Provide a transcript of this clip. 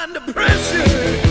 under pressure.